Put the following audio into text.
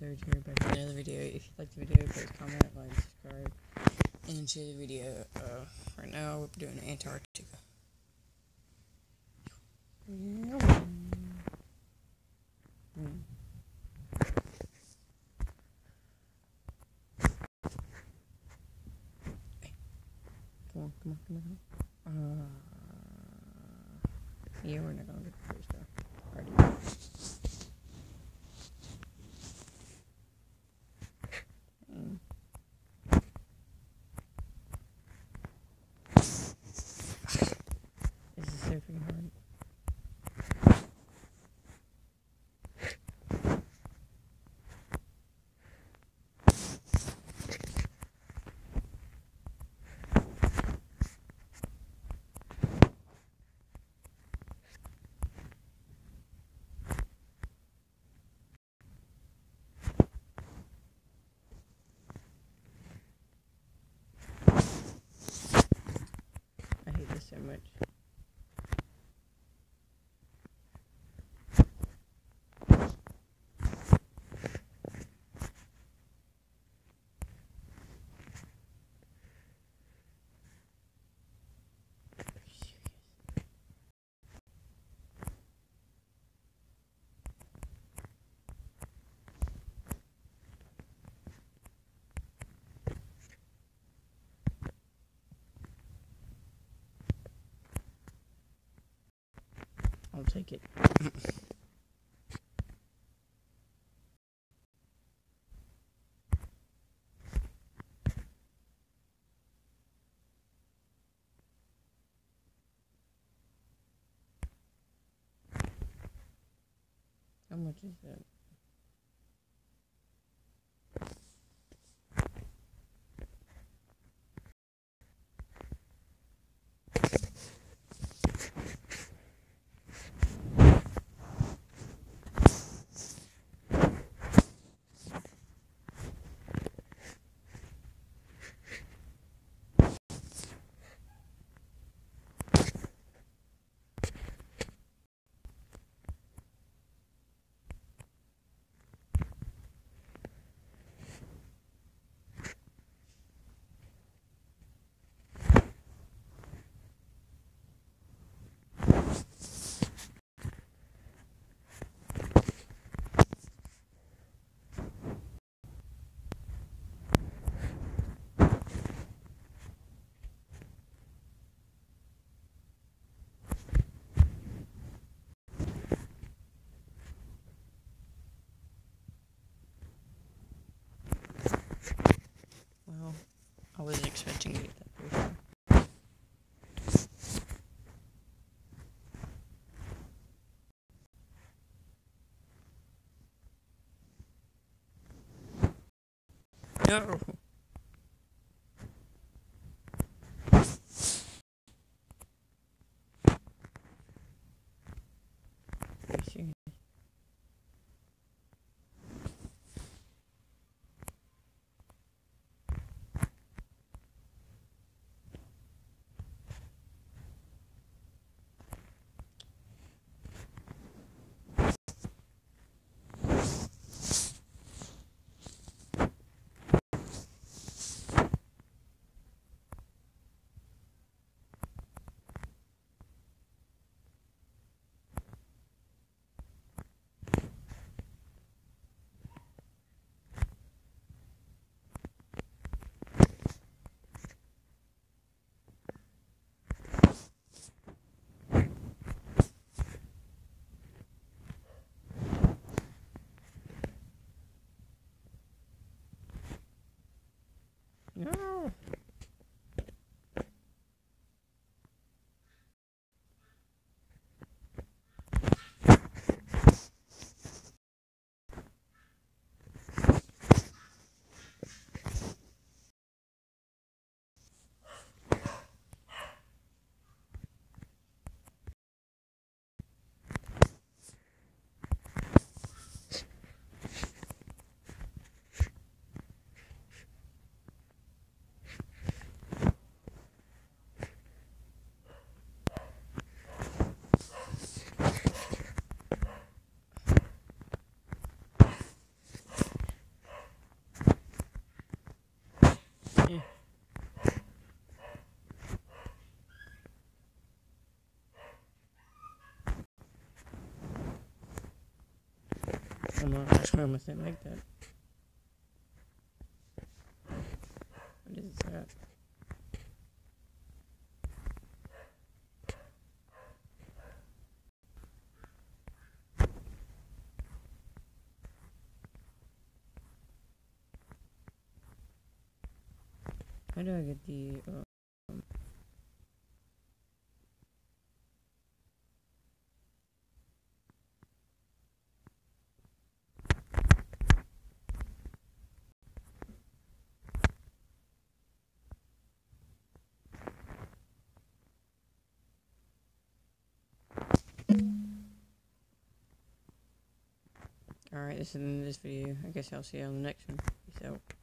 episode here back to another video. If you like the video, please comment, like, subscribe, and share the video. Uh, right now, we're doing Antarctica. Come on, come on, come on. Uh, yeah, we're not gonna get the much. I'll take it. How much is that? Well, I wasn't expecting to get that very far. No. No. I'm not actually almost didn't make that. What is that? How do I get the um, Alright, this is the end of this video. I guess I'll see you on the next one. Peace out.